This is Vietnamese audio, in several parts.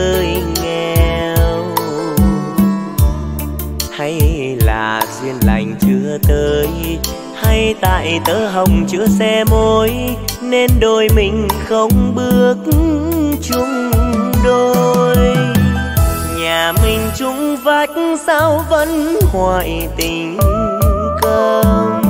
nơi nghèo. Hay là duyên lành chưa tới, hay tại tớ hồng chưa xe môi nên đôi mình không bước chung đôi. Nhà mình chung vách sao vẫn hoại tình cơm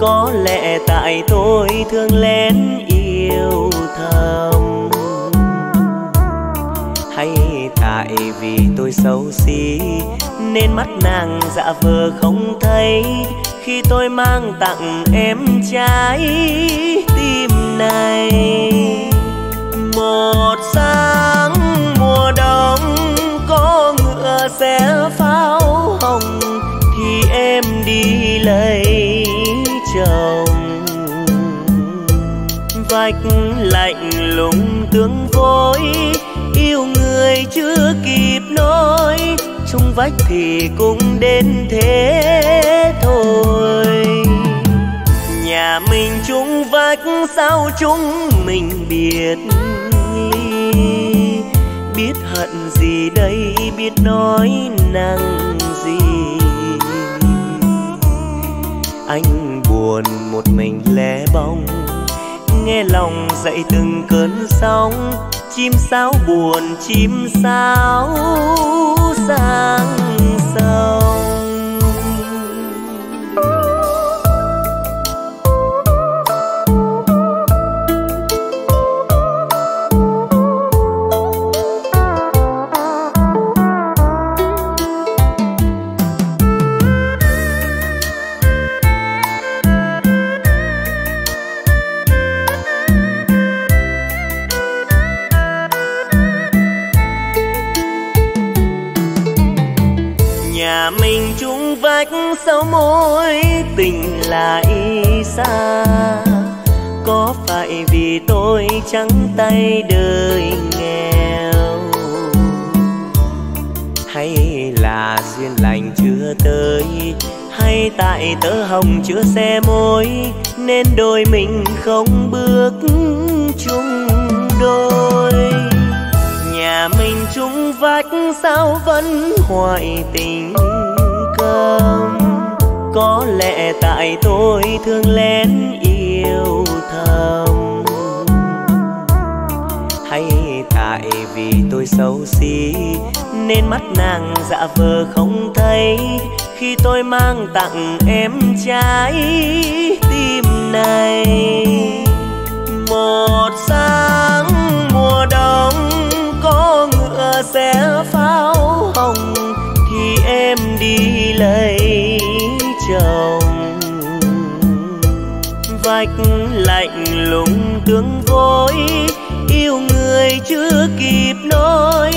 có lẽ tại tôi thương lén yêu thầm hay tại vì tôi xấu xí, nên mắt nàng dạ vờ không thấy. Khi tôi mang tặng em trái tim này, một sáng mùa đông có ngựa sẽ pháo hồng, thì em đi lấy chồng. Vách lạnh lùng tương phối chung vách thì cũng đến thế thôi. Nhà mình chung vách, sao chúng mình biệt ly? Biết hận gì đây, biết nói năng gì? Anh buồn một mình lẻ bóng, nghe lòng dậy từng cơn sóng chim sáo buồn chim sáo sang sông. Chung sau mối tình lại xa có phải vì tôi trắng tay đời nghèo? Hay là duyên lành chưa tới? Hay tại tớ hồng chưa xe môi nên đôi mình không bước chung đôi? Nhà mình chung vách sao vẫn hoài tình cơ có lẽ tại tôi thương lén yêu thầm. Hay tại vì tôi xấu xí, nên mắt nàng dạ vờ không thấy. Khi tôi mang tặng em trái tim này, một sáng mùa đông có ngựa sẽ pháo hồng thì em đi lấy chồng. Vách lạnh lùng tương vối yêu người chưa kịp nói.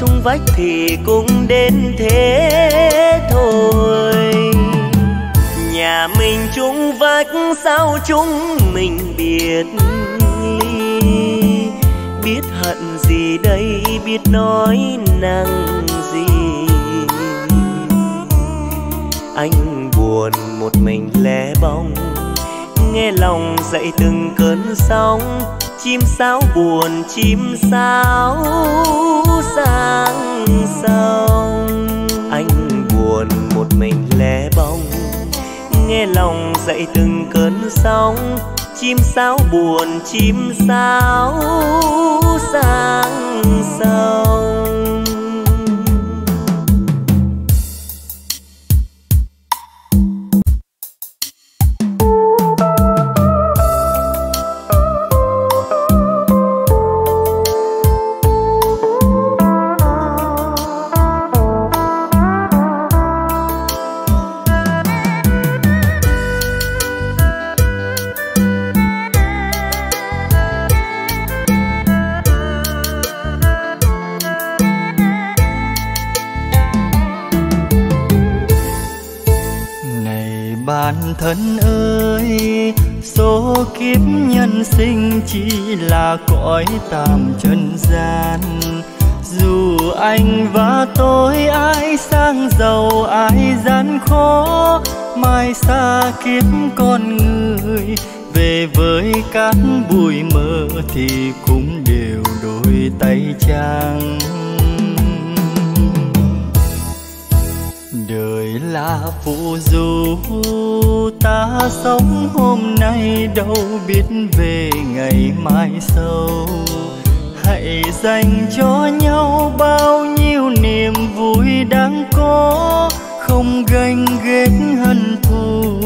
Chung vách thì cũng đến thế thôi. Nhà mình chung vách, sao chúng mình biệt biết hận gì đây, biết nói năng gì? Anh buồn một mình lẻ bóng. Nghe lòng dậy từng cơn sóng, chim sáo buồn, chim sáo sang sông. Anh buồn một mình lẻ bóng. Nghe lòng dậy từng cơn sóng, chim sáo buồn, chim sáo sang sông. Bản thân ơi, số kiếp nhân sinh chỉ là cõi tạm trần gian. Dù anh và tôi ai sang giàu, ai gian khó, mai xa kiếp con người. Về với cát bụi mơ thì cũng đều đôi tay trắng đời là phụ du ta sống hôm nay đâu biết về ngày mai sau. Hãy dành cho nhau bao nhiêu niềm vui đang có, không ganh ghét hận thù,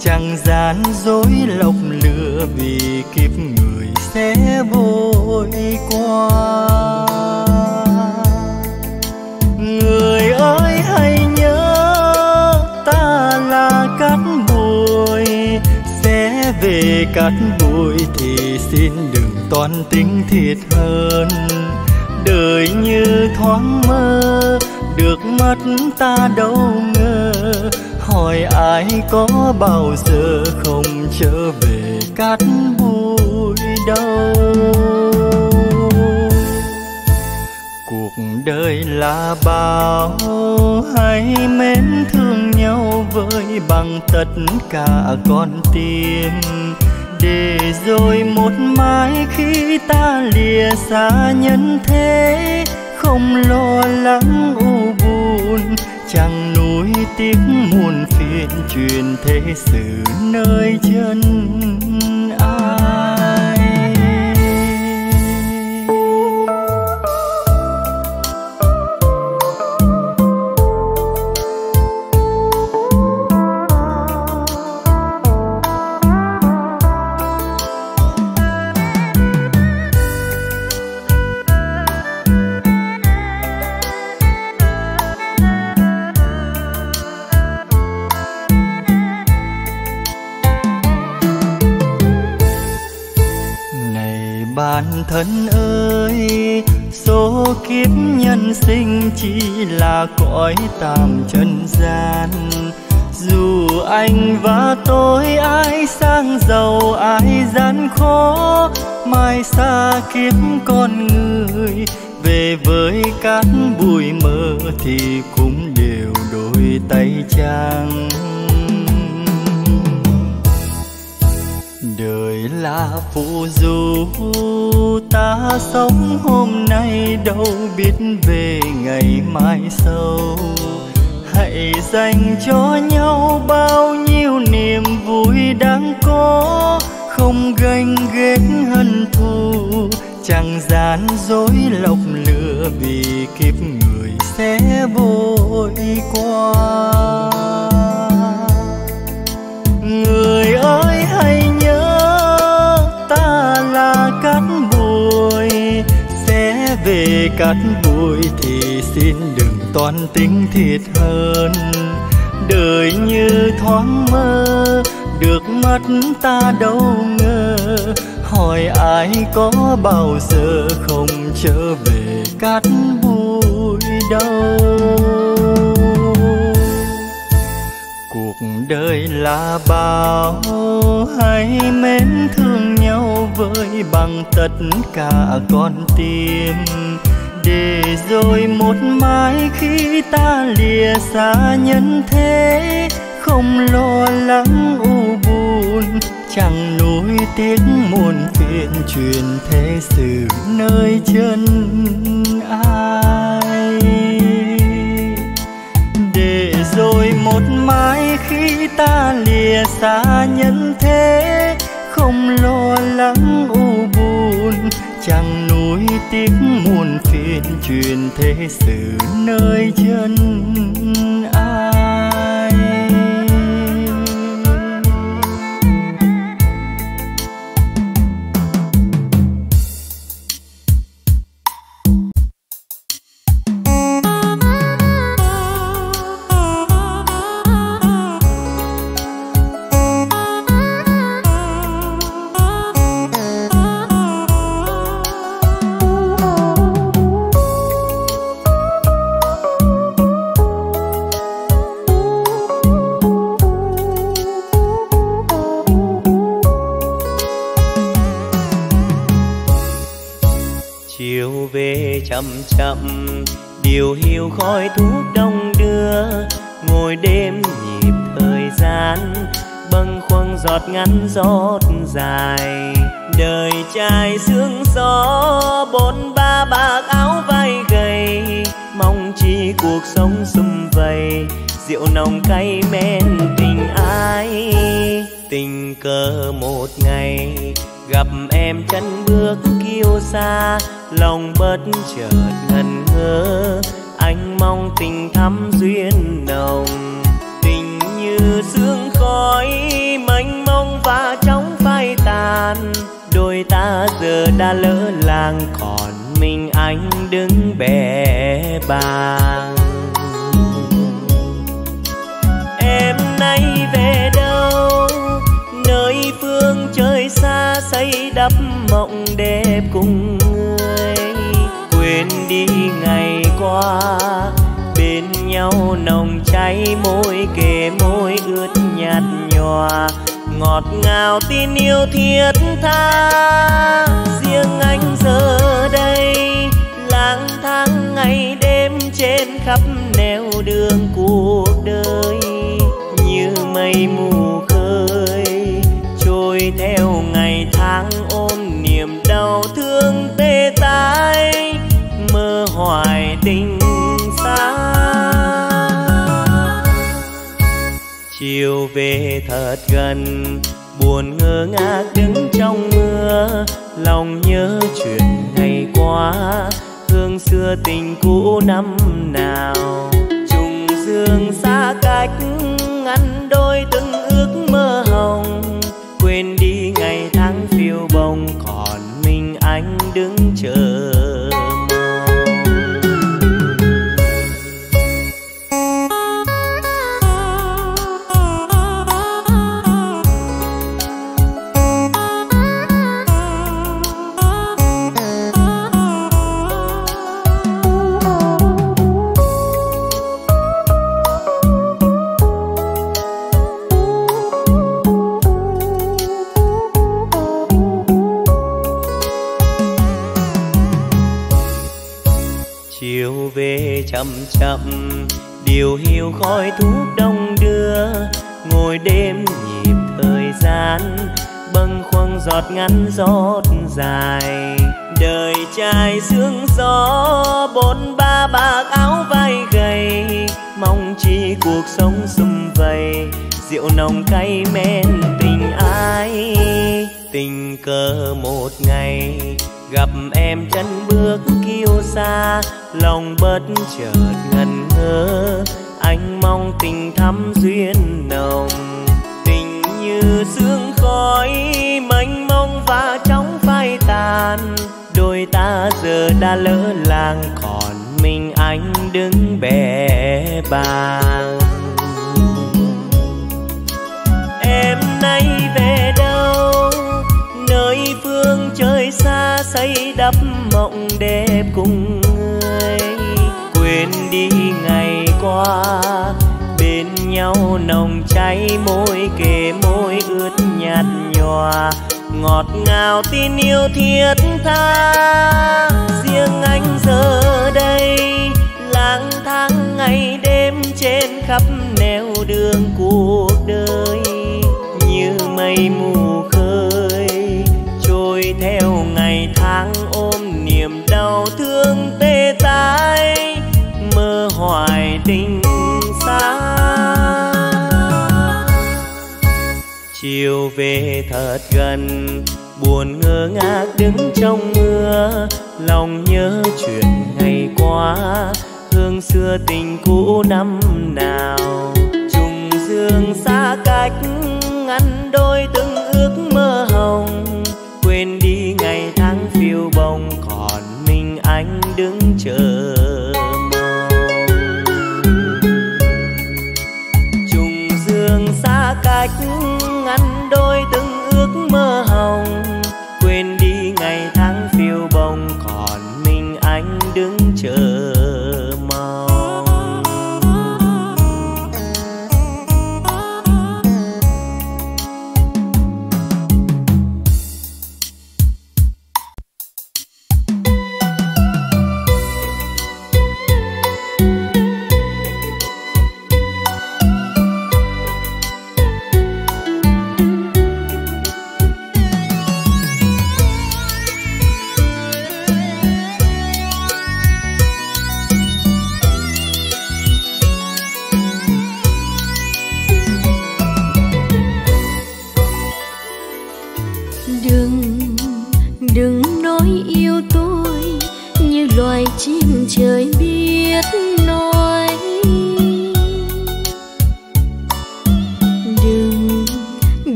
chẳng gian dối lọc lừa vì kiếp người sẽ vội qua. Người ơi, hãy nhớ về cát bụi thì xin đừng toan tính thiệt hơn. Đời như thoáng mơ, được mất ta đâu ngờ. Hỏi ai có bao giờ không trở về cát bụi đâu? Cuộc đời là bao hay mến thương nhau với bằng tất cả con tim. Để rồi một mai khi ta lìa xa nhân thế, không lo lắng u buồn, chẳng nuối tiếc muôn phiền truyền thế sự nơi chân. Thân ơi, số kiếp nhân sinh chỉ là cõi tạm trần gian. Dù anh và tôi ai sang giàu, ai gian khó, mai xa kiếp con người. Về với cát bụi mơ thì cũng đều đôi tay trắng đời là phù du ta sống hôm nay đâu biết về ngày mai sau. Hãy dành cho nhau bao nhiêu niềm vui đang có, không ganh ghét hận thù, chẳng gian dối lọc lừa vì kiếp người sẽ vội qua. Cát bụi thì xin đừng toan tính thiệt hơn. Đời như thoáng mơ, được mất ta đâu ngờ. Hỏi ai có bao giờ không trở về cát bụi đâu? Cuộc đời là bao hãy mến thương nhau với bằng tất cả con tim để rồi một mai khi ta lìa xa nhân thế, không lo lắng u buồn, chẳng nuối tiếc muôn phiền truyền thế sự nơi chân ai. Để rồi một mai khi ta lìa xa nhân thế, không lo lắng u buồn chẳng nuối tiếc muôn phiền truyền thế sự nơi chân. Điều đêm nhịp thời gian, bâng khuâng giọt ngắn giọt dài. Đời trai sương gió, bốn ba bạc áo vai gầy. Mong chi cuộc sống sum vầy, rượu nồng cay men tình ai. Tình cờ một ngày, gặp em chân bước kiêu xa lòng bất chợt ngần ngơ anh mong tình thắm duyên nồng sương khói mênh mông và chóng phai tàn. Đôi ta giờ đã lỡ làng, còn mình anh đứng bè bàng. Em nay về đâu? Nơi phương trời xa xây đắp mộng đẹp cùng người. Quên đi ngày qua, bên nhau nồng cháy môi kềm ướt nhạt nhòa, ngọt ngào tin yêu thiết tha. Riêng anh giờ đây lang thang ngày đêm trên khắp nẻo đường. Thật gần. Buồn ngơ ngác đứng trong mưa, lòng nhớ chuyện ngày qua. Hương xưa tình cũ năm nào, trùng dương xa cách ngăn đôi từng điều hiu khói thuốc đông đưa, ngồi đêm nhịp thời gian. Bâng khuâng giọt ngắn giọt dài, đời trai sương gió. Bốn ba bạc áo vai gầy, mong chi cuộc sống sum vầy. Rượu nồng cay men tình ai, tình cờ một ngày. Gặp em chân bước kiêu xa lòng bất chợt ngần ngơ anh mong tình thắm duyên nồng. Tình như sương khói, mênh mông và chóng phai tàn. Đôi ta giờ đã lỡ làng, còn mình anh đứng bè bàng. Em nay về đâu? Nơi phương trời xa xây đắp mộng đẹp cùng qua. Bên nhau nồng cháy, môi kề môi ướt nhạt nhòa. Ngọt ngào tin yêu thiết tha. Riêng anh giờ đây lang thang ngày đêm trên khắp nẻo đường cuộc đời. Như mây mù khơi, trôi theo ngày tháng ôm niềm đau thương. Tình xa. Chiều về thật gần, buồn ngơ ngác đứng trong mưa. Lòng nhớ chuyện ngày qua, hương xưa tình cũ năm nào. Trùng dương xa cách, ngăn đôi từng ước mơ hồng. Quên đi ngày tháng phiêu bồng còn mình anh đứng chờ. Cách ngăn đôi từ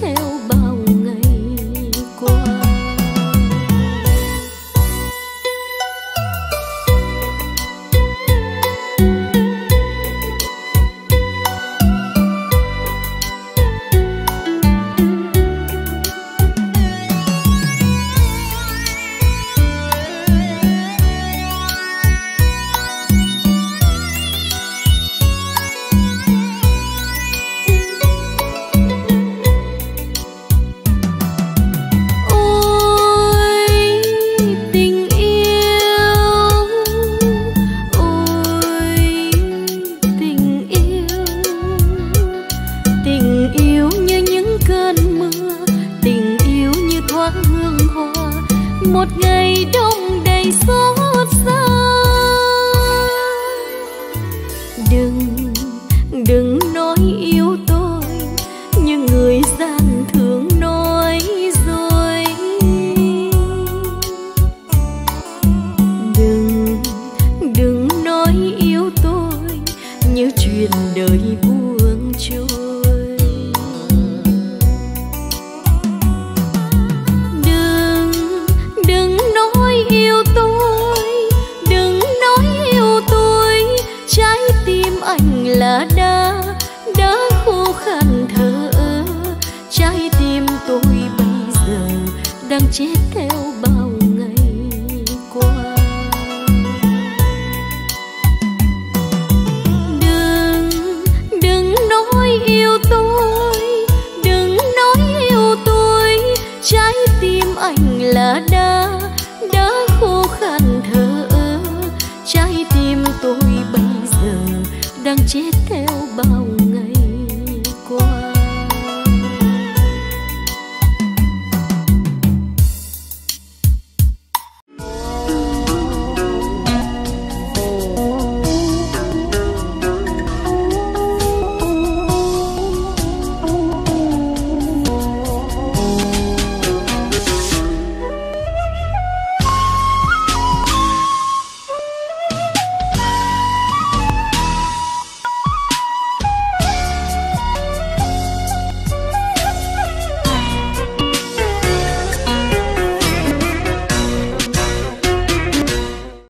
teu baú. smile. Chết theo